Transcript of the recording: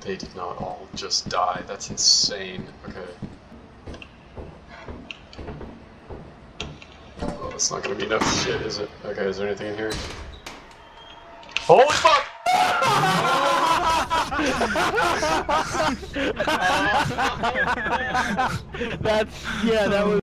They did not all just die. That's insane. Okay. Well, that's not gonna be enough shit, is it? Okay, is there anything in here? Holy fuck! That's yeah, that was.